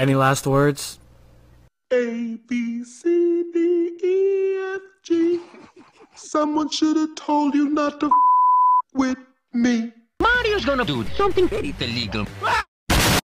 Any last words? A B C D E F G. Someone should have told you not to f- with me. Mario's gonna do something very illegal.